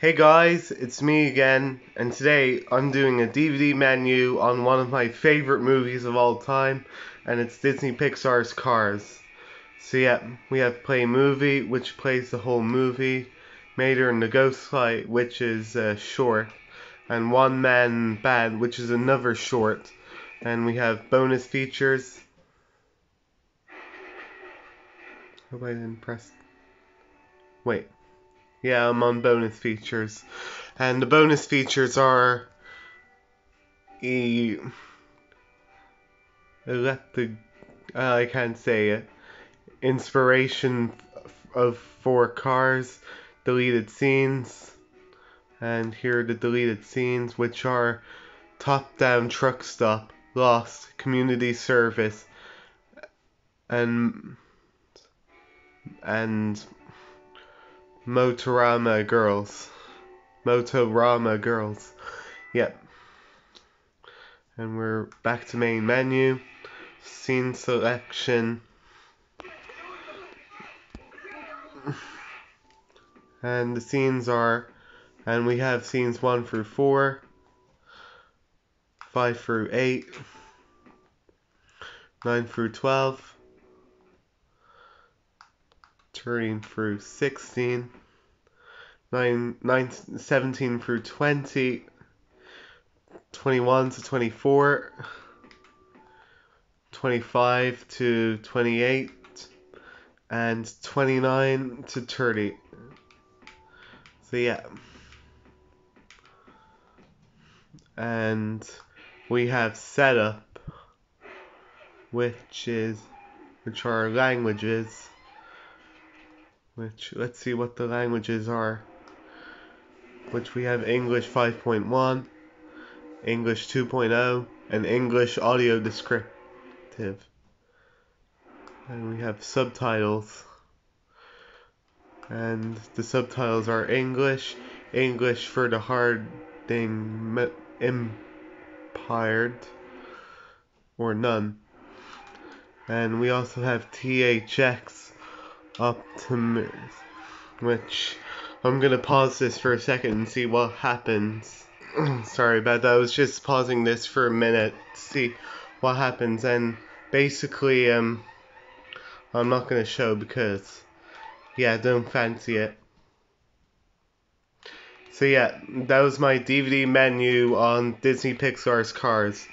Hey guys, it's me again, and today I'm doing a DVD menu on one of my favorite movies of all time, and it's Disney Pixar's Cars. So yeah, we have Play Movie, which plays the whole movie, Mater and the Ghostlight, which is uh, short, and One Man Band, which is another short, and we have bonus features. Hope I didn't press. Wait. Yeah, I'm on bonus features. And the bonus features are e electric uh, I can't say it. Inspiration of for cars, deleted scenes, and here are the deleted scenes, which are top down truck stop, lost, community service, and and Motorama Girls. Motorama Girls. Yep. And we're back to main menu. Scene selection. And the scenes are, and we have scenes 1 through 4, 5 through 8, 9 through 12, 13 through 16, 9, 9, 17 through 20, 21 to 24, 25 to 28, and 29 to 30. So yeah. And we have setup, which is, which are languages which let's see what the languages are. Which we have English 5.1 English 2.0 and English audio descriptive. And we have subtitles. And the subtitles are English English for the hard harding impaired or none. And we also have THX Optimus, which I'm gonna pause this for a second and see what happens. Sorry about that. I was just pausing this for a minute to see what happens, and basically, um, I'm not gonna show because, yeah, I don't fancy it. So yeah, that was my DVD menu on Disney Pixar's Cars.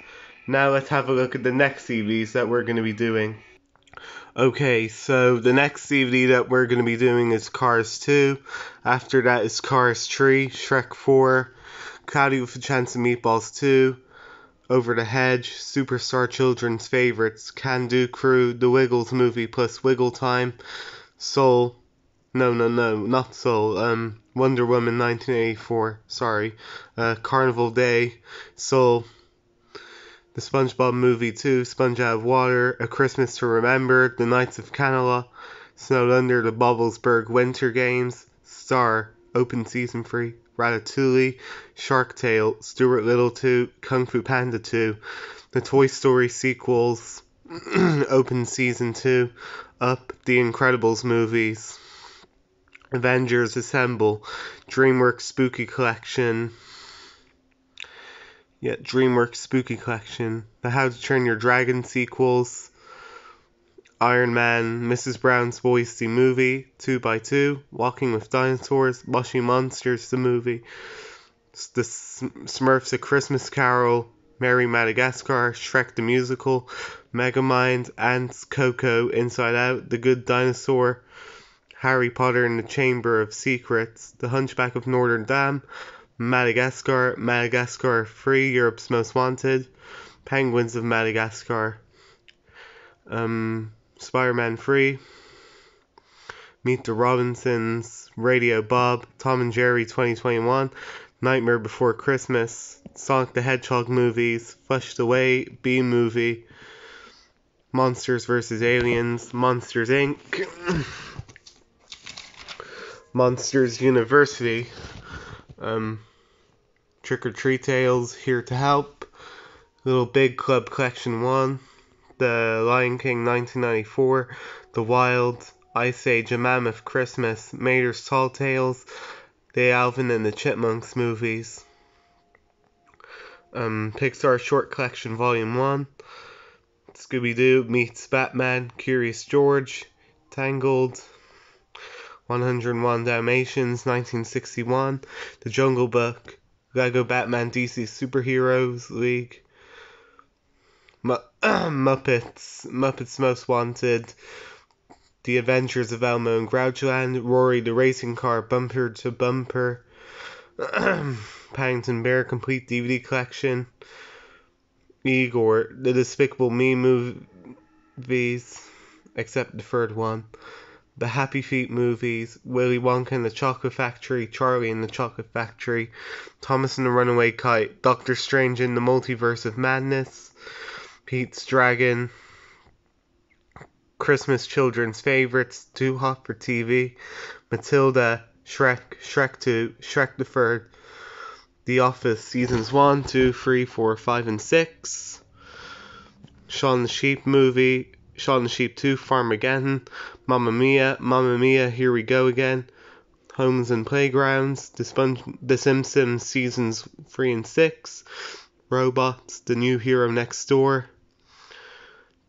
Now let's have a look at the next DVDs that we're going to be doing. Okay, so the next DVD that we're going to be doing is Cars 2. After that is Cars 3, Shrek 4, Cloudy with a Chance of Meatballs 2, Over the Hedge, Superstar Children's Favorites, Can Do Crew, The Wiggles Movie plus Wiggle Time, Soul, no, no, no, not Soul, um, Wonder Woman 1984, sorry, uh, Carnival Day, Soul, the SpongeBob Movie 2, Sponge Out of Water, A Christmas to Remember, The Knights of Canela, Snowed Under, The Bobblesburg Winter Games, Star, Open Season 3, Ratatouille, Shark Tale, Stuart Little 2, Kung Fu Panda 2, the Toy Story sequels, Open Season 2, Up, The Incredibles movies, Avengers Assemble, DreamWorks Spooky Collection, yeah, DreamWorks Spooky Collection, the How to Train Your Dragon sequels, Iron Man, Mrs. Brown's Boys the movie, 2x2, Walking with Dinosaurs, Moshi Monsters the movie, The Smurfs A Christmas Carol, Merry Madagascar, Shrek the Musical, Megamind, Antz, Coco, Inside Out, The Good Dinosaur, Harry Potter and the Chamber of Secrets, The Hunchback of Notre Dame, Madagascar, Madagascar Free, Europe's Most Wanted, Penguins of Madagascar, um, Spider-Man Free, Meet the Robinsons, Radio Bob, Tom and Jerry 2021, Nightmare Before Christmas, Sonic the Hedgehog movies, Flushed Away, Bee movie, Monsters vs. Aliens, Monsters Inc., Monsters University, um, Trick or Treat Tales, Here to Help, Little Big Club Collection 1, The Lion King 1994, The Wild, Ice Age A Mammoth Christmas, Mater's Tall Tales, the Alvin and the Chipmunks movies, um, Pixar Short Collection Volume 1, Scooby Doo meets Batman, Curious George, Tangled, 101 Dalmatians, 1961, The Jungle Book, Lego Batman DC Superheroes League, Muppets, Muppets Most Wanted, The Adventures of Elmo and Grouchland, Rory the Racing Car Bumper to Bumper, Paddington Bear Complete DVD Collection, Igor, The Despicable Me movies, except the third one, the Happy Feet movies, Willy Wonka and the Chocolate Factory, Charlie and the Chocolate Factory, Thomas and the Runaway Kite, Doctor Strange in the Multiverse of Madness, Pete's Dragon, Christmas Children's Favorites, Too Hot for TV, Matilda, Shrek, Shrek 2, Shrek the Third, The Office Seasons 1, 2, 3, 4, 5, and 6, Shaun the Sheep movie, Shaun the Sheep 2, Farmageddon, Mamma Mia, Mamma Mia, Here We Go Again, Homes and Playgrounds, The, Sponge, the Simpsons Seasons 3 and 6, Robots, The New Hero Next Door,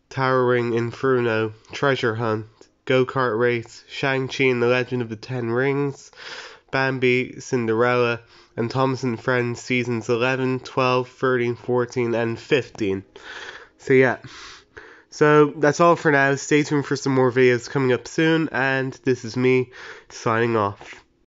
Towering Inferno, Treasure Hunt, Go Kart Race, Shang-Chi and the Legend of the Ten Rings, Bambi, Cinderella, and Thomas and Friends seasons 11, 12, 13, 14, and 15. So yeah. So that's all for now. Stay tuned for some more videos coming up soon, and this is me signing off.